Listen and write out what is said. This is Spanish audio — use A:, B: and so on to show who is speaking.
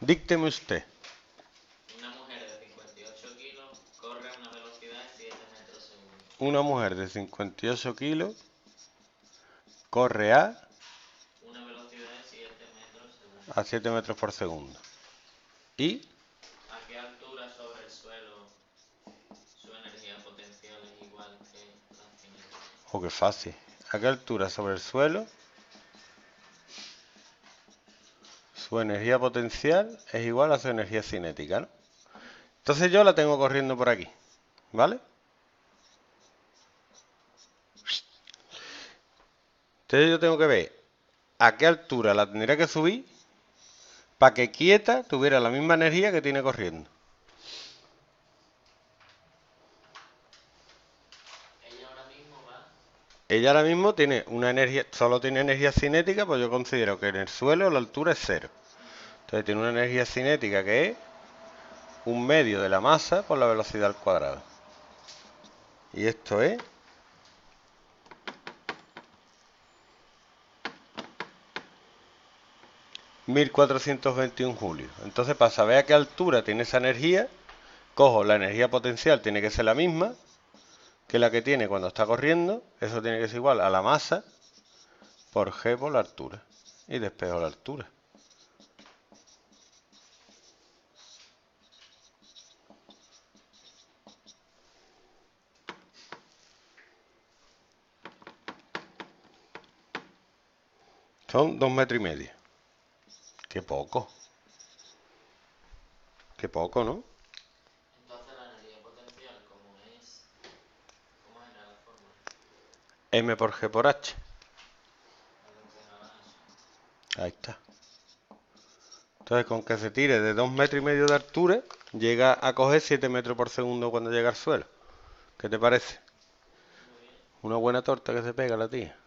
A: Dícteme usted.
B: Una mujer de 58 kilos corre a una velocidad de 7 metros segundo.
A: Una mujer de 58 kilos corre a,
B: Una velocidad de 7 metros segundo.
A: a 7 metros por segundo. ¿Y?
B: ¿A qué altura sobre el suelo su energía potencial es igual que la cinética?
A: Oh, qué fácil. ¿A qué altura sobre el suelo? Su energía potencial es igual a su energía cinética, ¿no? Entonces yo la tengo corriendo por aquí, ¿vale? Entonces yo tengo que ver a qué altura la tendría que subir para que quieta tuviera la misma energía que tiene corriendo.
B: Ella ahora mismo va
A: Ella ahora mismo tiene una energía, solo tiene energía cinética, pues yo considero que en el suelo la altura es cero. Entonces tiene una energía cinética que es un medio de la masa por la velocidad al cuadrado. Y esto es ...1421 julios. Entonces, para saber a qué altura tiene esa energía... ...cojo la energía potencial, tiene que ser la misma que la que tiene cuando está corriendo, eso tiene que ser igual a la masa por g por la altura. Y despejo la altura. Son dos metros y medio. Qué poco. Qué poco, ¿no?
B: entonces la energía potencial como es ¿cómo era la fórmula?
A: M por G por H. Ahí está. Entonces, con que se tire de 2 metros y medio de altura, llega a coger 7 metros por segundo cuando llega al suelo. ¿Qué te parece? Una buena torta que se pega la tía.